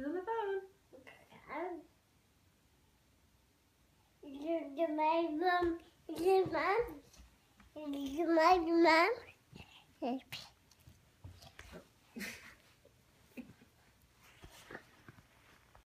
He's on the phone. You my mom. You mom. You my mom.